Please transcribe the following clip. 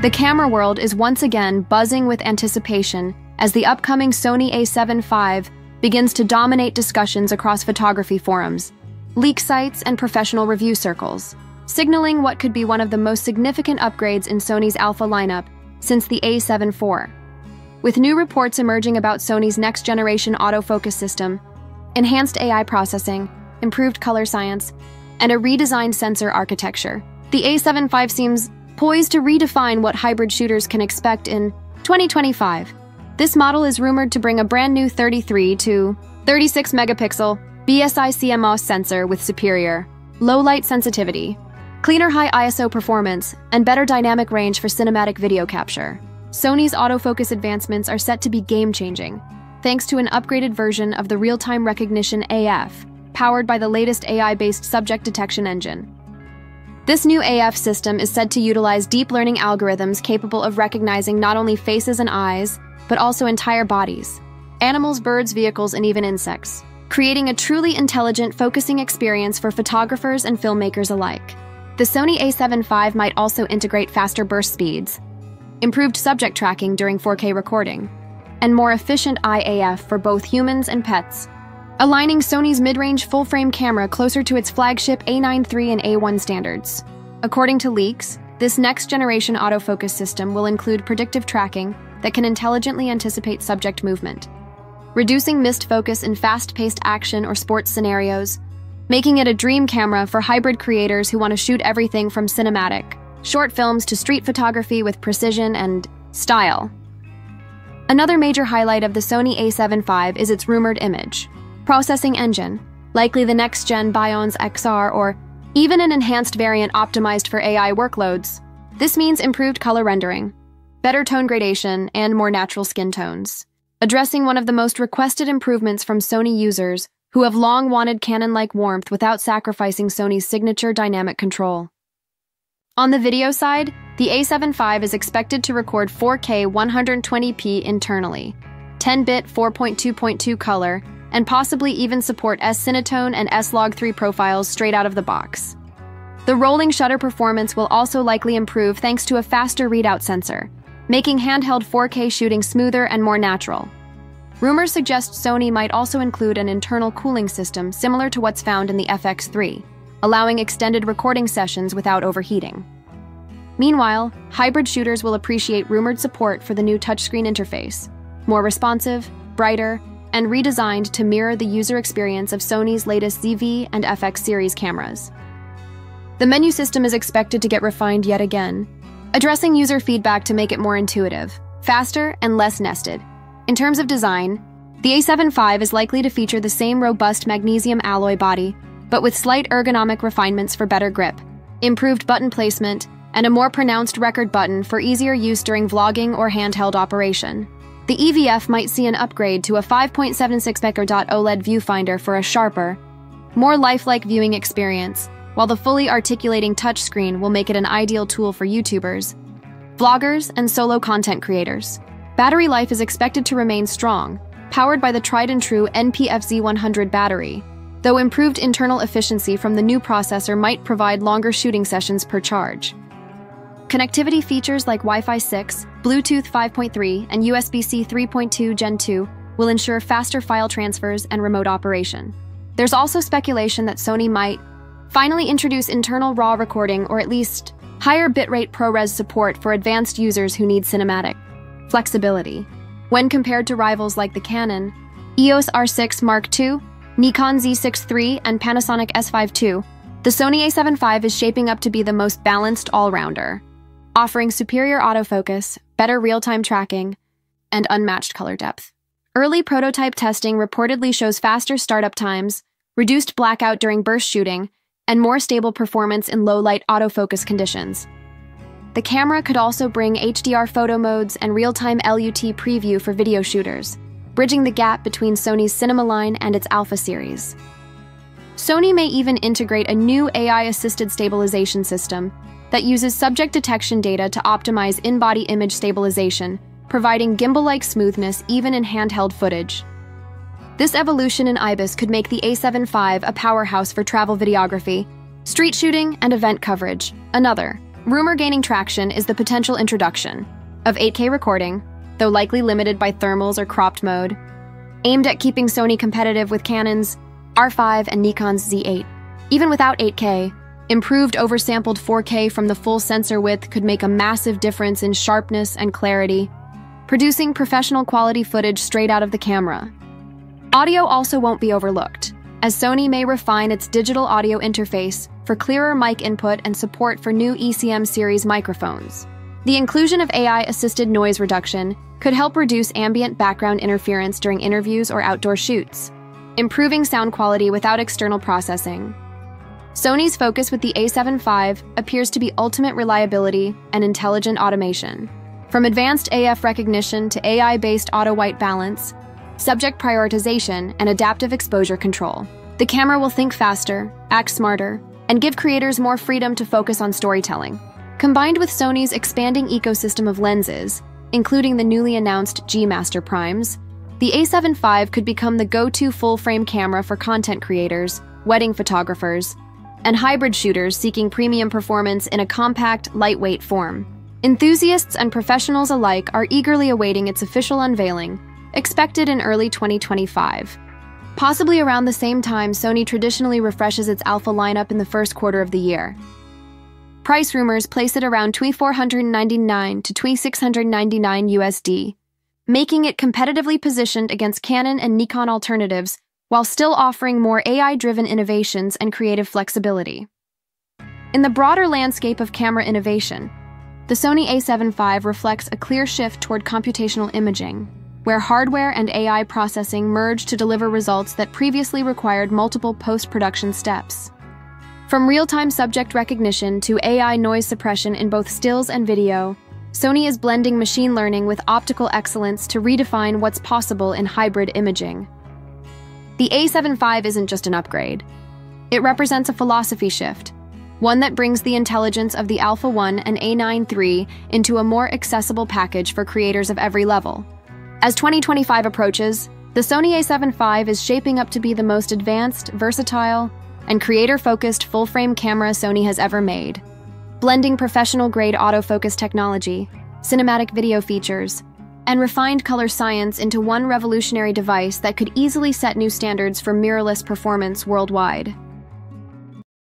The camera world is once again buzzing with anticipation as the upcoming Sony a7 IV begins to dominate discussions across photography forums, leak sites, and professional review circles, signaling what could be one of the most significant upgrades in Sony's alpha lineup since the a7 IV. With new reports emerging about Sony's next generation autofocus system, enhanced AI processing, improved color science, and a redesigned sensor architecture, the a7 IV seems poised to redefine what hybrid shooters can expect in 2025. This model is rumored to bring a brand new 33 to 36 megapixel BSI CMOS sensor with superior low light sensitivity, cleaner high ISO performance, and better dynamic range for cinematic video capture. Sony's autofocus advancements are set to be game changing, thanks to an upgraded version of the real time recognition AF, powered by the latest AI based subject detection engine. This new AF system is said to utilize deep learning algorithms capable of recognizing not only faces and eyes, but also entire bodies animals, birds, vehicles, and even insects, creating a truly intelligent focusing experience for photographers and filmmakers alike. The Sony a7 IV might also integrate faster burst speeds, improved subject tracking during 4K recording, and more efficient Eye AF for both humans and pets, aligning Sony's mid-range full-frame camera closer to its flagship A9 III and A1 standards. According to leaks, this next-generation autofocus system will include predictive tracking that can intelligently anticipate subject movement, reducing missed focus in fast-paced action or sports scenarios, making it a dream camera for hybrid creators who want to shoot everything from cinematic, short films to street photography with precision and style. Another major highlight of the Sony a7 IV is its rumored image processing engine, likely the next gen Bionz XR or even an enhanced variant optimized for AI workloads. This means improved color rendering, better tone gradation, and more natural skin tones, addressing one of the most requested improvements from Sony users who have long wanted Canon like warmth without sacrificing Sony's signature dynamic control. On the video side, the A7 IV is expected to record 4K 120p internally, 10-bit 4.2.2 color, and possibly even support S-Cinetone and S-Log3 profiles straight out of the box. The rolling shutter performance will also likely improve thanks to a faster readout sensor, making handheld 4K shooting smoother and more natural. Rumors suggest Sony might also include an internal cooling system similar to what's found in the FX3, allowing extended recording sessions without overheating. Meanwhile, hybrid shooters will appreciate rumored support for the new touchscreen interface, more responsive, brighter, and redesigned to mirror the user experience of Sony's latest ZV and FX series cameras. The menu system is expected to get refined yet again, addressing user feedback to make it more intuitive, faster, and less nested. In terms of design, the A7 IV is likely to feature the same robust magnesium alloy body but with slight ergonomic refinements for better grip, improved button placement, and a more pronounced record button for easier use during vlogging or handheld operation. The EVF might see an upgrade to a 5.76 Becker OLED viewfinder for a sharper, more lifelike viewing experience, while the fully articulating touchscreen will make it an ideal tool for YouTubers, vloggers, and solo content creators. Battery life is expected to remain strong, powered by the tried and true NPFZ100 battery, though improved internal efficiency from the new processor might provide longer shooting sessions per charge. Connectivity features like Wi Fi 6, Bluetooth 5.3, and USB C 3.2 Gen 2 will ensure faster file transfers and remote operation. There's also speculation that Sony might finally introduce internal RAW recording or at least higher bitrate ProRes support for advanced users who need cinematic flexibility. When compared to rivals like the Canon, EOS R6 Mark II Nikon Z6 III, and Panasonic S5 II, the Sony a7 IV is shaping up to be the most balanced all-rounder, offering superior autofocus, better real-time tracking, and unmatched color depth. Early prototype testing reportedly shows faster startup times, reduced blackout during burst shooting, and more stable performance in low-light autofocus conditions. The camera could also bring HDR photo modes and real-time LUT preview for video shooters, bridging the gap between Sony's cinema line and its Alpha series. Sony may even integrate a new AI assisted stabilization system that uses subject detection data to optimize in body image stabilization, providing gimbal like smoothness even in handheld footage. This evolution in IBIS could make the A7 IV a powerhouse for travel videography, street shooting, and event coverage. Another, rumor gaining traction is the potential introduction of 8K recording, though likely limited by thermals or cropped mode, aimed at keeping Sony competitive with Canon's R5 and Nikon's Z8. Even without 8K, improved oversampled 4K from the full sensor width could make a massive difference in sharpness and clarity, producing professional quality footage straight out of the camera. Audio also won't be overlooked, as Sony may refine its digital audio interface for clearer mic input and support for new ECM series microphones. The inclusion of AI assisted noise reduction could help reduce ambient background interference during interviews or outdoor shoots, improving sound quality without external processing. Sony's focus with the A7 IV appears to be ultimate reliability and intelligent automation. From advanced AF recognition to AI based auto white balance, subject prioritization, and adaptive exposure control. The camera will think faster, act smarter, and give creators more freedom to focus on storytelling. Combined with Sony's expanding ecosystem of lenses, including the newly announced G Master Primes, the A7 IV could become the go to full frame camera for content creators, wedding photographers, and hybrid shooters seeking premium performance in a compact, lightweight form. Enthusiasts and professionals alike are eagerly awaiting its official unveiling, expected in early 2025. Possibly around the same time Sony traditionally refreshes its alpha lineup in the first quarter of the year. Price rumors place it around TWE 499 to TWE 699 USD, making it competitively positioned against Canon and Nikon alternatives while still offering more AI driven innovations and creative flexibility. In the broader landscape of camera innovation, the Sony a7 V reflects a clear shift toward computational imaging, where hardware and AI processing merge to deliver results that previously required multiple post production steps. From real time subject recognition to AI noise suppression in both stills and video, Sony is blending machine learning with optical excellence to redefine what's possible in hybrid imaging. The A7 IV isn't just an upgrade, it represents a philosophy shift, one that brings the intelligence of the Alpha 1 and A9 III into a more accessible package for creators of every level. As 2025 approaches, the Sony a7 IV is shaping up to be the most advanced, versatile, and creator focused full frame camera Sony has ever made. Blending professional grade autofocus technology, cinematic video features, and refined color science into one revolutionary device that could easily set new standards for mirrorless performance worldwide.